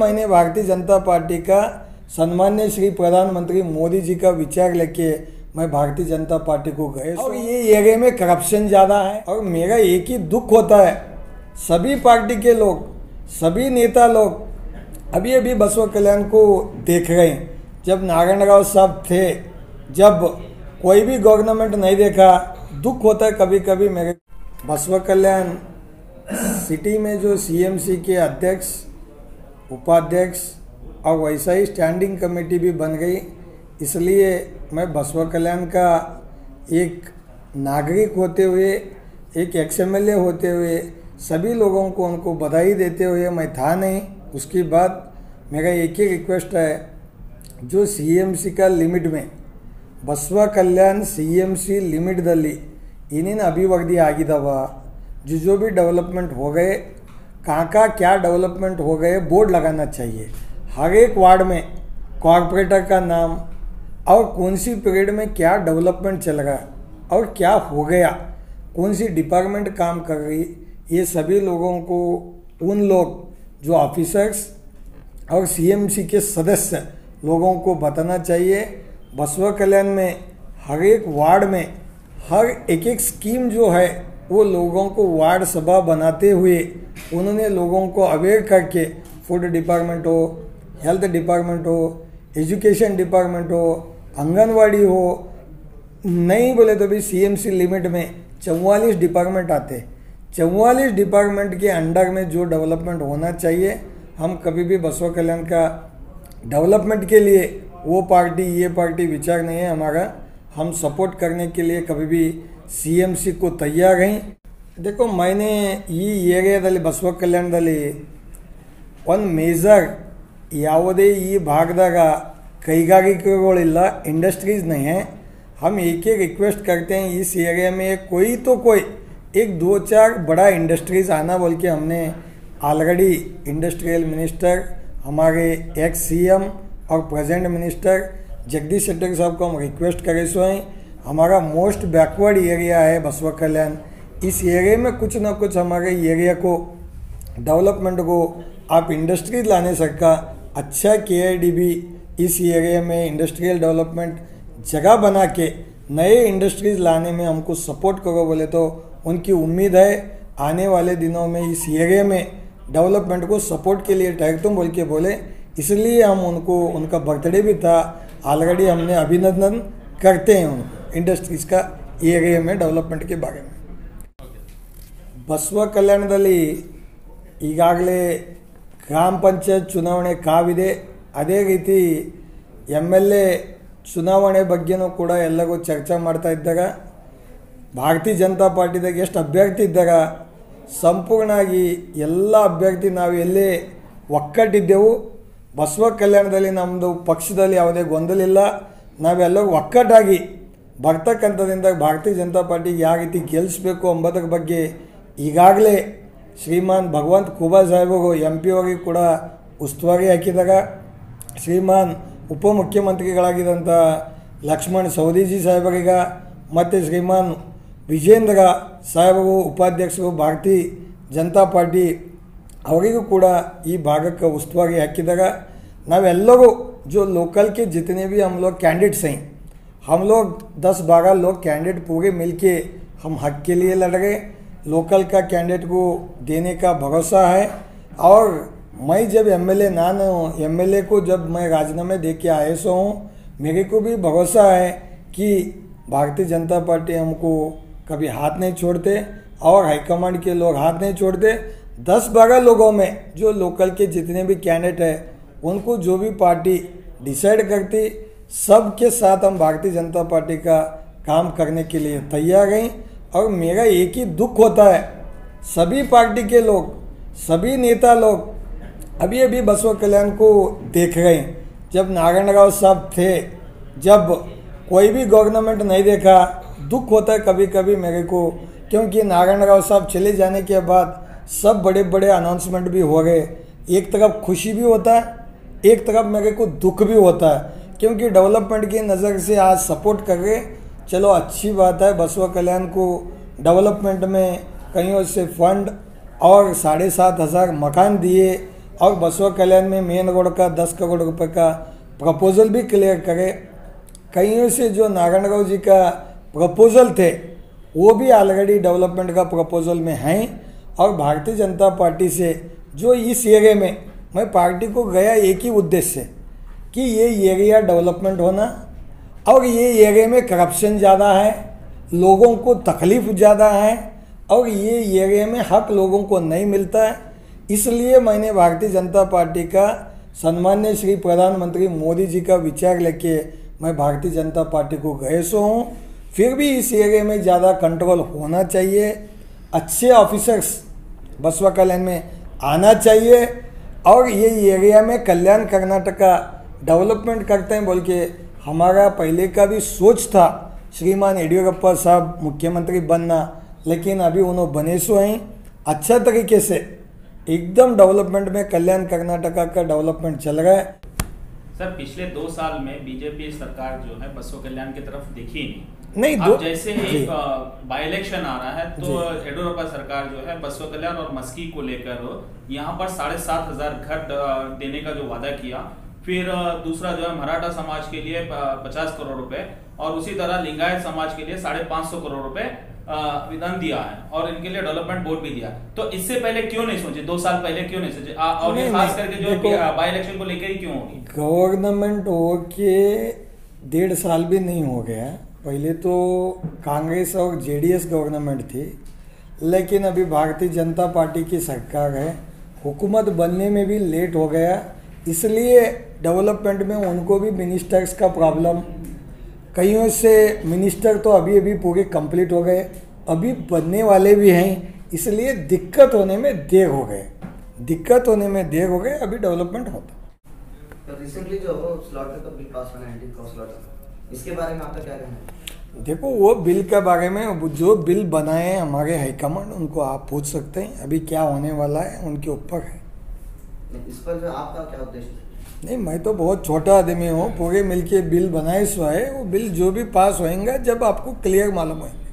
मैंने भारतीय जनता पार्टी का सम्मान्य श्री प्रधानमंत्री मोदी जी का विचार लेके मैं भारतीय जनता पार्टी को गए। और ये एरिया में करप्शन ज़्यादा है और मेरा एक ही दुख होता है। सभी पार्टी के लोग, सभी नेता लोग अभी अभी बसव कल्याण को देख रहे हैं। जब नारायण राव साहब थे, जब कोई भी गवर्नमेंट नहीं देखा, दुख होता है कभी कभी मेरे। बसवा कल्याण सिटी में जो सीएमसी के अध्यक्ष उपाध्यक्ष और वैसा ही स्टैंडिंग कमेटी भी बन गई इसलिए मैं बसवा कल्याण का एक नागरिक होते हुए एक एक्स होते हुए सभी लोगों को उनको बधाई देते हुए मैं था नहीं उसके बाद मेरा एक ही रिक्वेस्ट है जो सी का लिमिट में Basava Kalyan C M C ಲಿಮಿಟ್ದಲ್ಲಿ ಏನೇನು ಅಭಿವೃದ್ಧಿ ಆಗಿದಾವ जो जो भी डेवलपमेंट हो गए कहाँ कहाँ क्या डेवलपमेंट हो गए? बोर्ड लगाना चाहिए। हर एक वार्ड में कॉरपोरेटर का नाम और कौन सी पीरियड में क्या डेवलपमेंट चल रहा और क्या हो गया? कौन सी डिपार्टमेंट काम कर रही? ये सभी लोगों को, उन लोग जो ऑफिसर्स और सीएमसी के सदस्य लोगों को बताना चाहिए। बसवा कल्याण में, हर एक वार्ड में, हर एक एक स्कीम जो है, वो लोगों को वार्ड सभा बनाते हुए उन्होंने लोगों को अवेयर करके फ़ूड डिपार्टमेंट हो हेल्थ डिपार्टमेंट हो एजुकेशन डिपार्टमेंट हो, आंगनवाड़ी हो, नहीं बोले तो भी सीएमसी लिमिट में चौवालीस डिपार्टमेंट आते। चौवालीस डिपार्टमेंट के अंडर में जो डेवलपमेंट होना चाहिए, हम कभी भी बसवा कल्याण का डेवलपमेंट के लिए वो पार्टी ये पार्टी विचार नहीं है हमारा। हम सपोर्ट करने के लिए कभी भी ಸಿ को तैयार हैं। देखो मैंने ಈ ಏರಿಯಾದಲ್ಲಿ ಬಸವ ಕಲ್ಯಾಣದಲ್ಲಿ ಒಂದು ಮೇಜರ್ ಯಾವುದೇ ಈ ಭಾಗದಾಗ ಕೈಗಾರಿಕೆಗಳಿಲ್ಲ इंडस्ट्रीज नहीं है हम एक एक रिक्वेस्ट करते हैं इस एरिया में कोई तो कोई एक दो चार बड़ा इंडस्ट्रीज आना बोल के हमने ऑलरेडी इंडस्ट्रियल मिनिस्टर हमारे एक्स सीएम और प्रेजेंट मिनिस्टर जगदीश शेट्टर साहब को हम रिक्वेस्ट करे सो हैं हमारा मोस्ट बैकवर्ड एरिया है बसवा कल्याण इस एरिया में कुछ ना कुछ हमारे एरिया को डेवलपमेंट को आप इंडस्ट्री लाने सकता अच्छा के भी इस एरिया में इंडस्ट्रियल डेवलपमेंट जगह बना के नए इंडस्ट्रीज़ लाने में हमको सपोर्ट करो बोले तो उनकी उम्मीद है आने वाले दिनों में इस एरिया में डेवलपमेंट को सपोर्ट के लिए टैग तुम बोल के बोले। इसलिए हम उनको, उनका बर्थडे भी था ऑलरेडी हमने अभिनंदन करते हैं उनको इंडस्ट्रीज़ का एरिया में डेवलपमेंट के बारे में। ಬಸವ ಕಲ್ಯಾಣದಲ್ಲಿ ಈಗಾಗಲೇ ಗ್ರಾಮ ಪಂಚಾಯತ್ ಚುನಾವಣೆ ಕಾವಿದೆ. ಅದೇ ರೀತಿ ಎಂ ಎಲ್ ಎ ಚುನಾವಣೆ ಬಗ್ಗೆನೂ ಕೂಡ ಎಲ್ಲರಿಗೂ ಚರ್ಚೆ ಮಾಡ್ತಾ ಇದ್ದಾಗ, ಭಾರತೀಯ ಜನತಾ ಪಾರ್ಟಿದಾಗ ಎಷ್ಟು ಅಭ್ಯರ್ಥಿ ಇದ್ದಾಗ ಸಂಪೂರ್ಣವಾಗಿ ಎಲ್ಲ ಅಭ್ಯರ್ಥಿ ನಾವು ಎಲ್ಲೇ ಒಕ್ಕಟ್ಟಿದ್ದೆವು. ಬಸವ ಕಲ್ಯಾಣದಲ್ಲಿ ನಮ್ಮದು ಪಕ್ಷದಲ್ಲಿ ಯಾವುದೇ ಗೊಂದಲ ಇಲ್ಲ. ನಾವೆಲ್ಲರೂ ಒಕ್ಕಟ್ಟಾಗಿ ಬರ್ತಕ್ಕಂಥದ್ರಿಂದ ಭಾರತೀಯ ಜನತಾ ಪಾರ್ಟಿಗೆ ಯಾವ ರೀತಿ ಗೆಲ್ಲಿಸ್ಬೇಕು ಎಂಬುದರ ಬಗ್ಗೆ ಈಗಾಗಲೇ ಶ್ರೀಮಾನ್ ಭಗವಂತ ಖೂಬಾ ಸಾಹೇಬರು ಎಂ ಪಿ ಅವರಿಗೆ ಕೂಡ ಉಸ್ತುವಾರಿ ಹಾಕಿದಾಗ ಶ್ರೀಮಾನ್ ಉಪಮುಖ್ಯಮಂತ್ರಿಗಳಾಗಿದ್ದಂಥ ಲಕ್ಷ್ಮಣ್ ಸೌದಿಜಿ ಸಾಹೇಬರಿಗ ಮತ್ತು ಶ್ರೀಮಾನ್ ವಿಜೇಂದ್ರ ಸಾಹೇಬರು ಉಪಾಧ್ಯಕ್ಷರು ಭಾರತೀಯ ಜನತಾ ಪಾರ್ಟಿ ಅವರಿಗೂ ಕೂಡ ಈ ಭಾಗಕ್ಕೆ ಉಸ್ತುವಾರಿ ಹಾಕಿದಾಗ ನಾವೆಲ್ಲರೂ जो लोकल के जितने भी हम लोग कैंडिडेट्स हैं हम लोग दस बारह लोग कैंडिडेट पूरे मिलके हम हक के लिए लड़ रहे लोकल का कैंडिडेट को देने का भरोसा है। और मैं जब एमएलए ना न हूँ एमएलए को जब मैं राजीनामे दे के आए सो हूँ, मेरे को भी भरोसा है कि भारतीय जनता पार्टी हमको कभी हाथ नहीं छोड़ते और हाईकमांड के लोग हाथ नहीं छोड़ते। दस बारह लोगों में जो लोकल के जितने भी कैंडिडेट है, उनको जो भी पार्टी डिसाइड करती, सबके साथ हम भारतीय जनता पार्टी का काम करने के लिए तैयार हैं। और मेरा एक ही दुख होता है। सभी पार्टी के लोग, सभी नेता लोग अभी अभी बसवा कल्याण को देख रहे हैं। जब नारायण राव साहब थे, जब कोई भी गवर्नमेंट नहीं देखा, दुख होता है कभी कभी मेरे को, क्योंकि नारायण राव साहब चले जाने के बाद सब बड़े बड़े अनाउंसमेंट भी हो गए एक तरफ़ खुशी भी होता है, एक तरफ़ मेरे को दुख भी होता है, क्योंकि डेवलपमेंट की नज़र से आज सपोर्ट कर रहे चलो, अच्छी बात है बसवा कल्याण को डेवलपमेंट में कहीं से फंड और साढ़े सात हज़ार मकान दिए और बसवा कल्याण में मेन रोड का दस करोड़ रुपए का प्रपोजल भी क्लियर करे। कईयों से जो नारायणराव जी का प्रपोजल थे, वो भी ऑलरेडी डेवलपमेंट का प्रपोजल में हैं और भारतीय जनता पार्टी से जो इस एरिया में, मैं पार्टी को गया एक ही उद्देश्य से कि ये एरिया डेवलपमेंट होना और ये एरिया में करप्शन ज़्यादा है, लोगों को तकलीफ़ ज़्यादा है, और ये एरिया में हक लोगों को नहीं मिलता है। इसलिए मैंने भारतीय जनता पार्टी का सम्मान्य श्री प्रधानमंत्री मोदी जी का विचार लेके मैं भारतीय जनता पार्टी को गए सो हूँ। फिर भी इस एरिया में ज़्यादा कंट्रोल होना चाहिए। अच्छे ऑफिसर्स बसवा कल्याण में आना चाहिए। और ये एरिया में कल्याण कर्नाटका डेवलपमेंट करते हैं बोल के हमारा पहले का भी सोच था श्रीमान येडियुरप्पा साहब मुख्यमंत्री बनना लेकिन अभी उन्होंने बने सो हैं अच्छा तरीके से एकदम डेवलपमेंट में कल्याण कर्नाटका का डेवलपमेंट चल रहा है सर पिछले दो साल में बीजेपी सरकार जो है बसव कल्याण की तरफ़ देखी नहीं नहीं दो जैसे। एक बाई इलेक्शन आ रहा है तो। येडियुरप्पा सरकार जो है बसव कल्याण और मस्की को लेकर यहाँ पर साढ़े सात हज़ार घर देने का जो वादा किया फिर दूसरा जो है मराठा समाज के लिए पचास करोड़ रुपए और उसी तरह लिंगायत समाज के लिए साढ़े पाँच सौ करोड़ रुपए विधान दिया है और इनके लिए डेवलपमेंट बोर्ड भी दिया तो इससे पहले क्यों नहीं सोचे? दो साल पहले क्यों नहीं सोचे? और नहीं, खास करके जो बाई इलेक्शन को लेकर ही क्यों होगी? गवर्नमेंट हो के डेढ़ साल भी नहीं हो गया। पहले तो कांग्रेस और जेडीएस गवर्नमेंट थी लेकिन अभी भारतीय जनता पार्टी की सरकार है। हुकूमत बनने में भी लेट हो गया। इसलिए डेवलपमेंट में उनको भी मिनिस्टर्स का प्रॉब्लम कईयों से मिनिस्टर तो अभी अभी पूरे कंप्लीट हो गए अभी बनने वाले भी हैं इसलिए दिक्कत होने में देर हो गए। दिक्कत होने में देर हो गए अभी डेवलपमेंट होता। तो रिसेंटली जो वो स्लॉटर का बिल पास हुआ है स्लॉटर इसके बारे में आपका क्या कहना है? देखो वो बिल के बारे में जो बिल बनाए हैं हमारे हाईकमांड उनको आप पूछ सकते हैं अभी क्या होने वाला है उनके ऊपर है। इस पर जो आपका क्या उद्देश्य नहीं, मैं तो बहुत छोटा आदमी हूँ, पूरे मिलके बिल बनाए सो है, वो बिल जो भी पास होएगा, जब आपको क्लियर मालूम होएँगे।